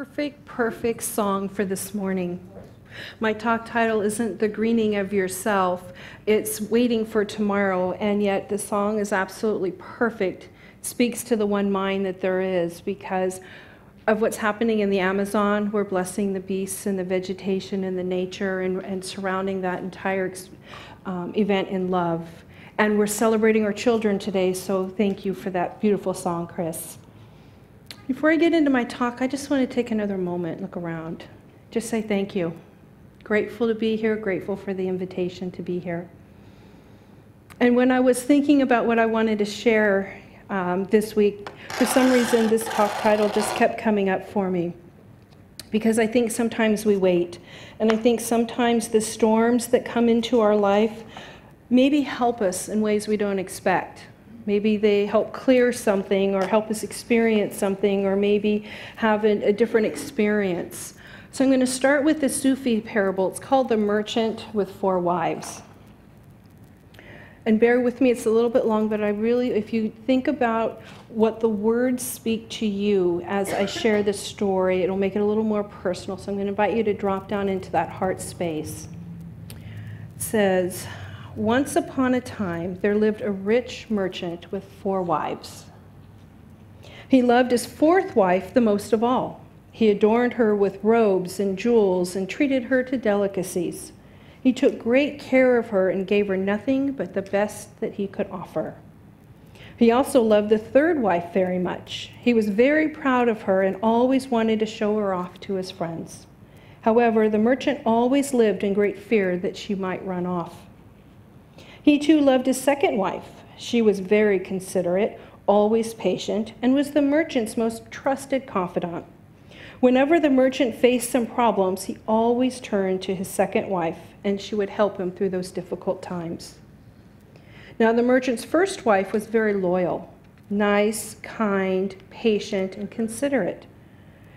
Perfect, perfect song for this morning. My talk title isn't The Greening of Yourself, it's Waiting for Tomorrow, and yet the song is absolutely perfect. speaks to the one mind that there is because of what's happening in the Amazon. We're blessing the beasts and the vegetation and the nature and, and surrounding that entire um, event in love. And we're celebrating our children today, so thank you for that beautiful song, Chris. Before I get into my talk, I just want to take another moment, look around, just say thank you. Grateful to be here, grateful for the invitation to be here. And when I was thinking about what I wanted to share um, this week, for some reason, this talk title just kept coming up for me. Because I think sometimes we wait. And I think sometimes the storms that come into our life maybe help us in ways we don't expect. Maybe they help clear something or help us experience something or maybe have a, a different experience. So I'm going to start with the Sufi parable. It's called The Merchant with Four Wives. And bear with me, it's a little bit long, but I really, if you think about what the words speak to you as I share this story, it'll make it a little more personal. So I'm going to invite you to drop down into that heart space. It says, Once upon a time, there lived a rich merchant with four wives. He loved his fourth wife the most of all he adorned her with robes and jewels and treated her to delicacies. He took great care of her and gave her nothing but the best that he could offer. He also loved the third wife very much. He was very proud of her and always wanted to show her off to his friends. However, the merchant always lived in great fear that she might run off. He too loved his second wife. She was very considerate, always patient, and was the merchant's most trusted confidant. Whenever the merchant faced some problems, he always turned to his second wife, and she would help him through those difficult times. Now, the merchant's first wife was very loyal, nice, kind, patient, and considerate.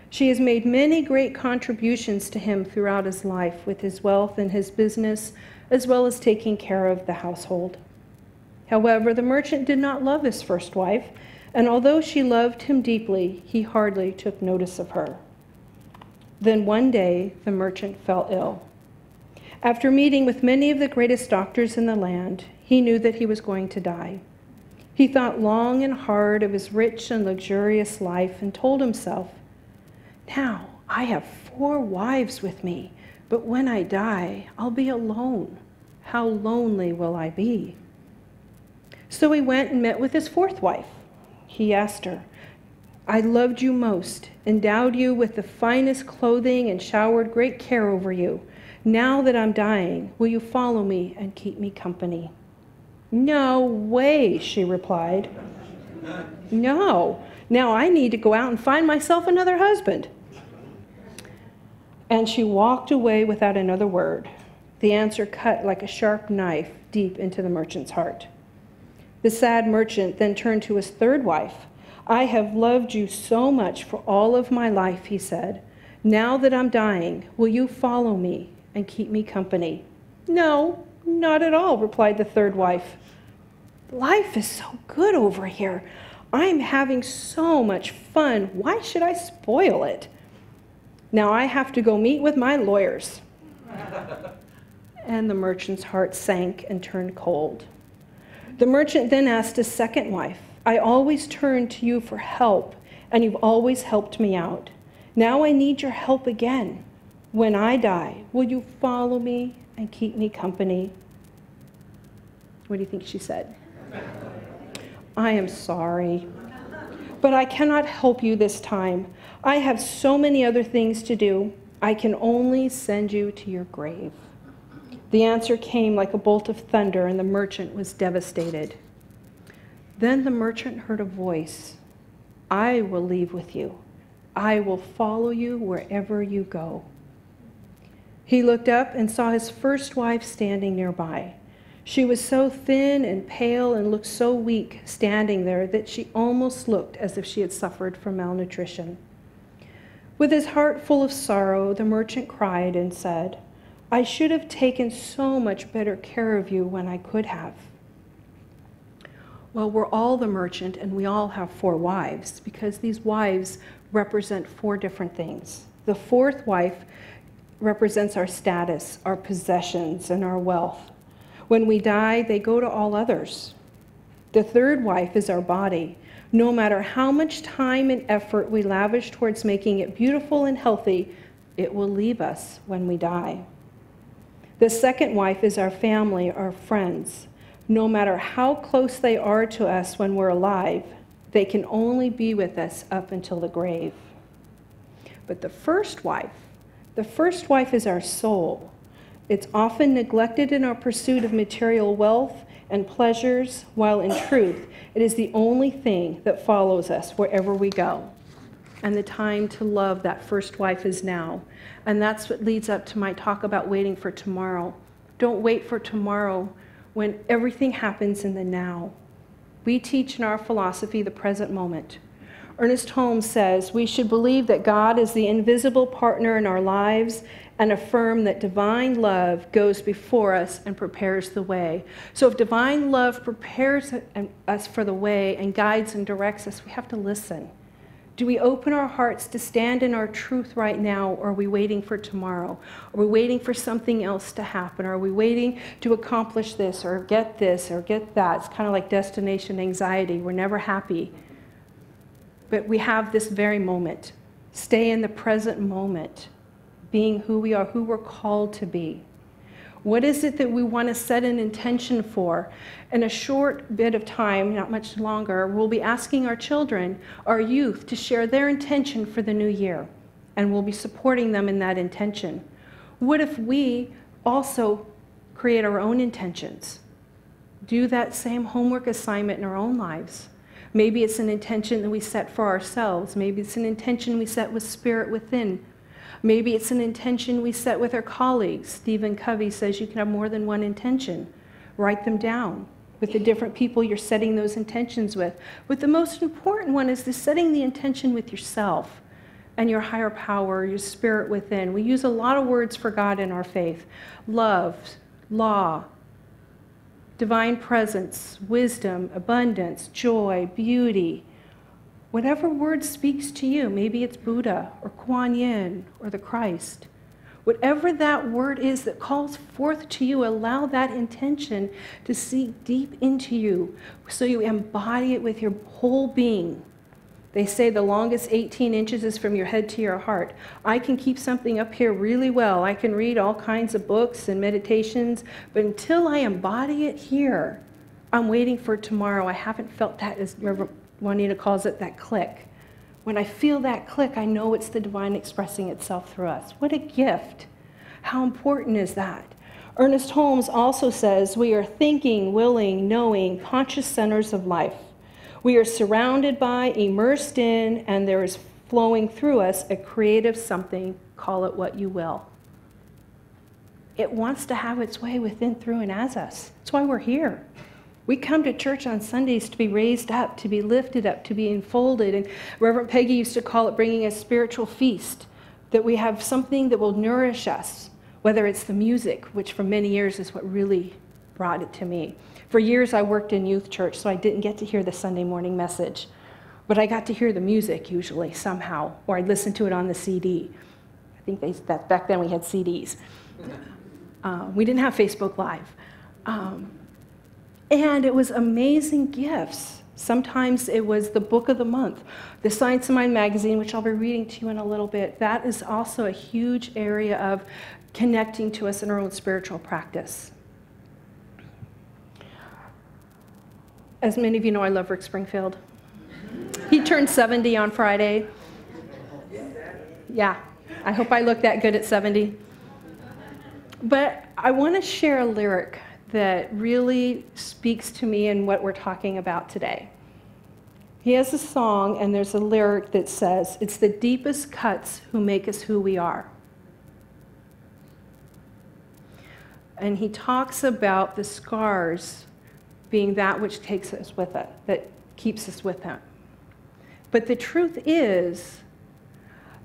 She has made many great contributions to him throughout his life with his wealth and his business, as well as taking care of the household. However, the merchant did not love his first wife, and although she loved him deeply, he hardly took notice of her. Then one day the merchant fell ill. After meeting with many of the greatest doctors in the land, he knew that he was going to die. He thought long and hard of his rich and luxurious life and told himself, Now I have four wives with me, but when I die, I'll be alone. How lonely will I be? So he went and met with his fourth wife. He asked her, I loved you most, endowed you with the finest clothing, and showered great care over you. Now that I'm dying, will you follow me and keep me company? No way, she replied. No. Now I need to go out and find myself another husband. And she walked away without another word. The answer cut like a sharp knife deep into the merchant's heart. The sad merchant then turned to his third wife I have loved you so much for all of my life, he said. Now that I'm dying, will you follow me and keep me company? No, not at all, replied the third wife. Life is so good over here. I'm having so much fun. Why should I spoil it? Now I have to go meet with my lawyers. and the merchant's heart sank and turned cold. The merchant then asked his second wife, I always turn to you for help, and you've always helped me out. Now I need your help again. When I die, will you follow me and keep me company? What do you think she said? I am sorry, but I cannot help you this time. I have so many other things to do. I can only send you to your grave. The answer came like a bolt of thunder, and the merchant was devastated. Then the merchant heard a voice I will leave with you. I will follow you wherever you go. He looked up and saw his first wife standing nearby. She was so thin and pale and looked so weak standing there that she almost looked as if she had suffered from malnutrition. With his heart full of sorrow, the merchant cried and said, I should have taken so much better care of you when I could have. Well, we're all the merchant and we all have four wives because these wives represent four different things. The fourth wife represents our status, our possessions, and our wealth. When we die, they go to all others. The third wife is our body. No matter how much time and effort we lavish towards making it beautiful and healthy, it will leave us when we die. The second wife is our family, our friends. No matter how close they are to us when we're alive, they can only be with us up until the grave. But the first wife, the first wife is our soul. It's often neglected in our pursuit of material wealth and pleasures, while in truth, it is the only thing that follows us wherever we go. And the time to love that first wife is now. And that's what leads up to my talk about waiting for tomorrow. Don't wait for tomorrow when everything happens in the now. We teach in our philosophy the present moment. Ernest Holmes says we should believe that God is the invisible partner in our lives and affirm that divine love goes before us and prepares the way. So, if divine love prepares us for the way and guides and directs us, we have to listen. Do we open our hearts to stand in our truth right now, or are we waiting for tomorrow? Are we waiting for something else to happen? Are we waiting to accomplish this, or get this, or get that? It's kind of like destination anxiety. We're never happy. But we have this very moment. Stay in the present moment, being who we are, who we're called to be. What is it that we want to set an intention for? In a short bit of time, not much longer, we'll be asking our children, our youth, to share their intention for the new year. And we'll be supporting them in that intention. What if we also create our own intentions? Do that same homework assignment in our own lives. Maybe it's an intention that we set for ourselves. Maybe it's an intention we set with Spirit within Maybe it's an intention we set with our colleagues. Stephen Covey says you can have more than one intention. Write them down with the different people you're setting those intentions with. But the most important one is the setting the intention with yourself and your higher power, your spirit within. We use a lot of words for God in our faith love, law, divine presence, wisdom, abundance, joy, beauty Whatever word speaks to you, maybe it's Buddha or Kuan Yin or the Christ. Whatever that word is that calls forth to you, allow that intention to seep deep into you so you embody it with your whole being. They say the longest 18 inches is from your head to your heart. I can keep something up here really well. I can read all kinds of books and meditations, but until I embody it here, I'm waiting for tomorrow. I haven't felt that as Juanita calls it that click. When I feel that click, I know it's the divine expressing itself through us. What a gift. How important is that? Ernest Holmes also says we are thinking, willing, knowing, conscious centers of life. We are surrounded by, immersed in, and there is flowing through us a creative something, call it what you will. It wants to have its way within, through, and as us. That's why we're here. We come to church on Sundays to be raised up, to be lifted up, to be enfolded. And Reverend Peggy used to call it bringing a spiritual feast, that we have something that will nourish us, whether it's the music, which for many years is what really brought it to me. For years, I worked in youth church, so I didn't get to hear the Sunday morning message. But I got to hear the music usually, somehow, or I'd listen to it on the CD. I think they, that back then we had CDs. Uh, we didn't have Facebook Live. Um, and it was amazing gifts. Sometimes it was the book of the month. The Science of Mind magazine, which I'll be reading to you in a little bit, that is also a huge area of connecting to us in our own spiritual practice. As many of you know, I love Rick Springfield. He turned 70 on Friday. Yeah, I hope I look that good at 70. But I want to share a lyric that really speaks to me and what we're talking about today. He has a song, and there's a lyric that says, It's the deepest cuts who make us who we are. And he talks about the scars being that which takes us with it, that keeps us with him. But the truth is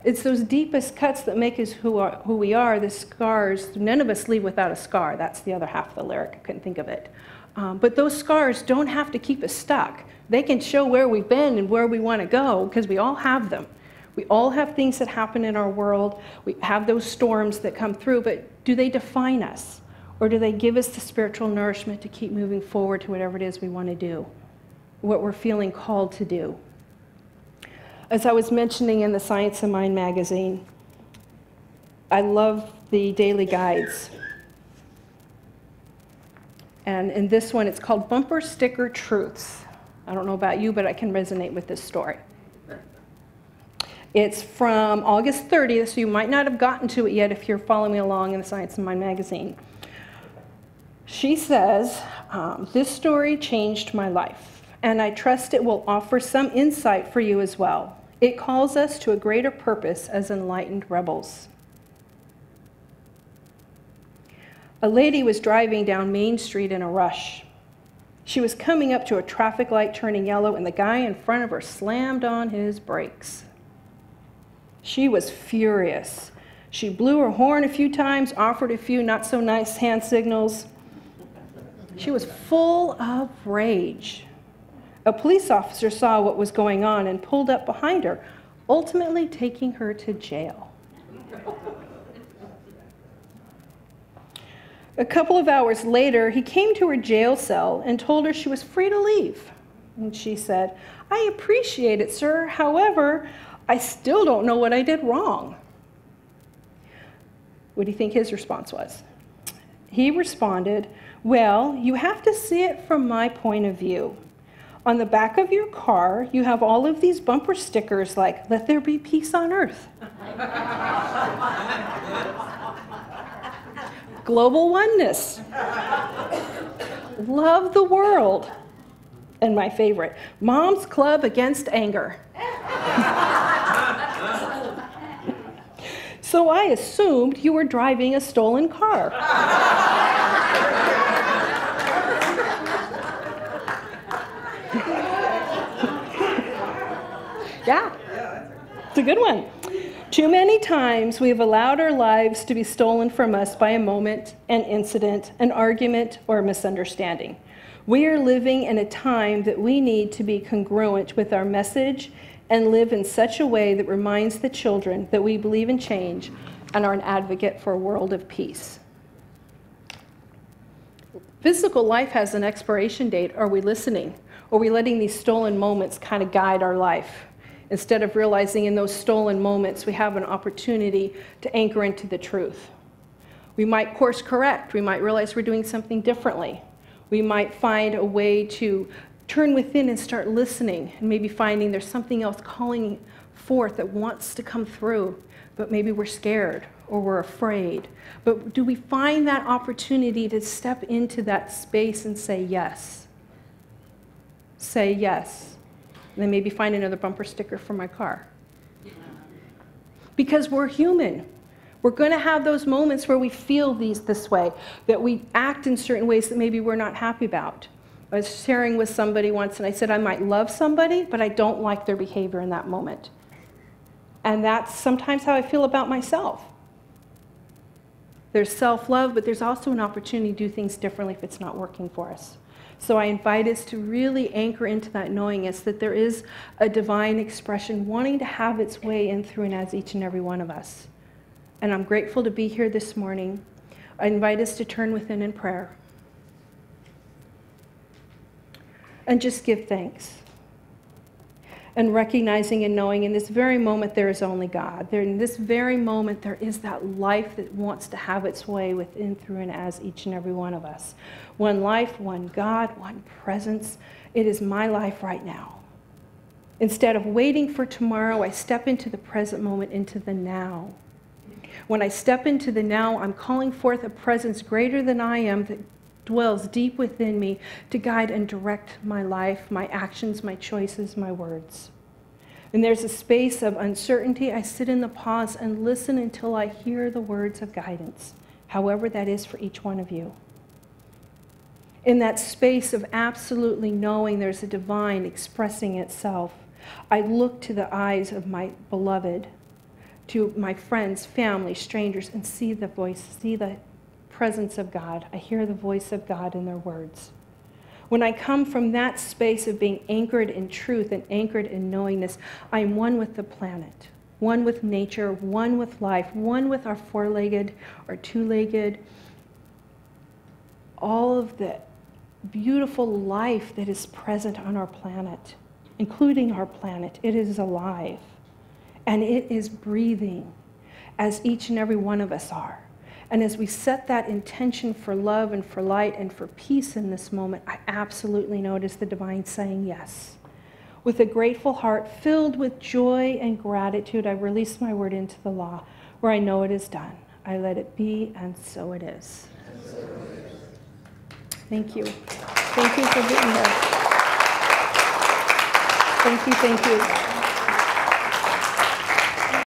It's those deepest cuts that make us who, are, who we are, the scars. None of us leave without a scar. That's the other half of the lyric. I couldn't think of it. Um, but those scars don't have to keep us stuck. They can show where we've been and where we want to go because we all have them. We all have things that happen in our world. We have those storms that come through, but do they define us? Or do they give us the spiritual nourishment to keep moving forward to whatever it is we want to do, what we're feeling called to do? As I was mentioning in the Science of Mind magazine, I love the daily guides. And in this one, it's called Bumper Sticker Truths. I don't know about you, but I can resonate with this story. It's from August 30th, so you might not have gotten to it yet if you're following along in the Science of Mind magazine. She says, um, This story changed my life, and I trust it will offer some insight for you as well. It calls us to a greater purpose as enlightened rebels. A lady was driving down Main Street in a rush. She was coming up to a traffic light turning yellow, and the guy in front of her slammed on his brakes. She was furious. She blew her horn a few times, offered a few not so nice hand signals. She was full of rage. A police officer saw what was going on and pulled up behind her, ultimately taking her to jail. A couple of hours later, he came to her jail cell and told her she was free to leave. And she said, I appreciate it, sir. However, I still don't know what I did wrong. What do you think his response was? He responded, Well, you have to see it from my point of view. On the back of your car, you have all of these bumper stickers like, Let there be peace on earth. Global oneness. Love the world. And my favorite, Mom's Club Against Anger. So I assumed you were driving a stolen car. A good one. Too many times we have allowed our lives to be stolen from us by a moment, an incident, an argument, or a misunderstanding. We are living in a time that we need to be congruent with our message and live in such a way that reminds the children that we believe in change and are an advocate for a world of peace. Physical life has an expiration date. Are we listening? Are we letting these stolen moments kind of guide our life? Instead of realizing in those stolen moments we have an opportunity to anchor into the truth. We might course correct. We might realize we're doing something differently. We might find a way to turn within and start listening and maybe finding there's something else calling forth that wants to come through, but maybe we're scared or we're afraid. But do we find that opportunity to step into that space and say yes? Say yes. And then maybe find another bumper sticker for my car. Because we're human. We're going to have those moments where we feel these this way, that we act in certain ways that maybe we're not happy about. I was sharing with somebody once and I said, I might love somebody, but I don't like their behavior in that moment. And that's sometimes how I feel about myself. There's self love, but there's also an opportunity to do things differently if it's not working for us. So I invite us to really anchor into that knowing us that there is a divine expression wanting to have its way in through and as each and every one of us. And I'm grateful to be here this morning. I invite us to turn within in prayer. and just give thanks. And recognizing and knowing in this very moment there is only God. There, in this very moment, there is that life that wants to have its way within, through, and as each and every one of us. One life, one God, one presence. It is my life right now. Instead of waiting for tomorrow, I step into the present moment, into the now. When I step into the now, I'm calling forth a presence greater than I am that dwells deep within me to guide and direct my life, my actions, my choices, my words. And there's a space of uncertainty, I sit in the pause and listen until I hear the words of guidance, however that is for each one of you. In that space of absolutely knowing there's a divine expressing itself, I look to the eyes of my beloved, to my friends, family, strangers, and see the voice, see the presence of God. I hear the voice of God in their words. When I come from that space of being anchored in truth and anchored in knowingness, I am one with the planet, one with nature, one with life, one with our four legged or two legged, all of the beautiful life that is present on our planet, including our planet. It is alive and it is breathing as each and every one of us are. And as we set that intention for love and for light and for peace in this moment, I absolutely notice the divine saying yes. With a grateful heart filled with joy and gratitude, I release my word into the law where I know it is done. I let it be, and so it is. Thank you. Thank you for being here. Thank you, thank you.